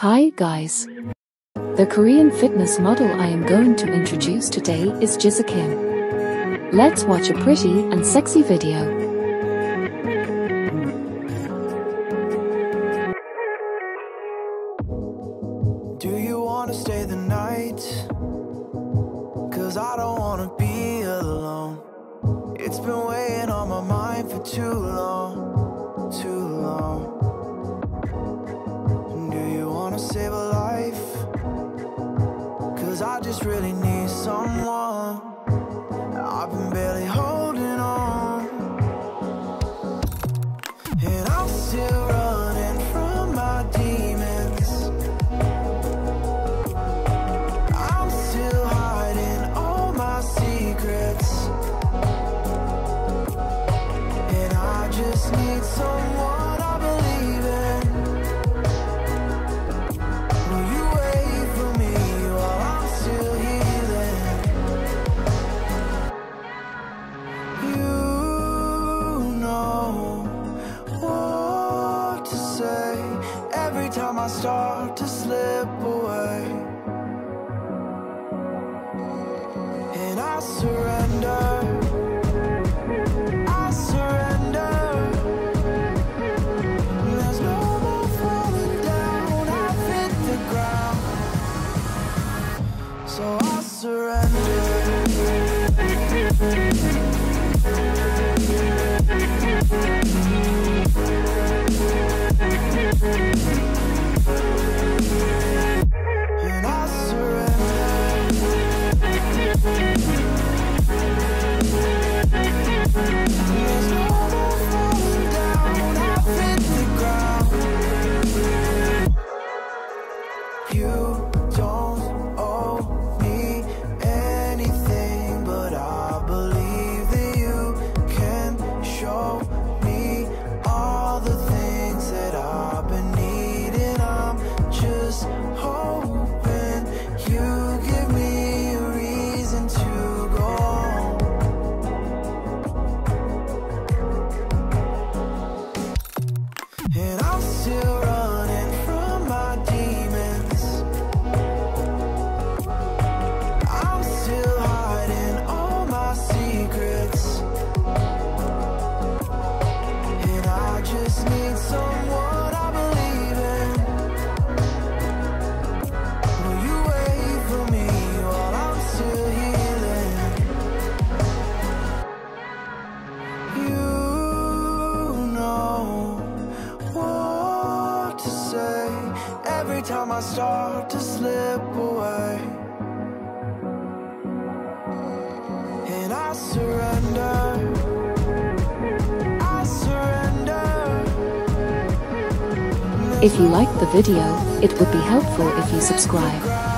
Hi guys. The Korean fitness model I am going to introduce today is Jisoo Kim. Let's watch a pretty and sexy video. Do you wanna stay the night? Cause I don't wanna be alone. It's been weighing on my mind for too long. I just really need someone. slip away. time I start to slip away. And I surrender. If you liked the video, it would be helpful if you subscribe.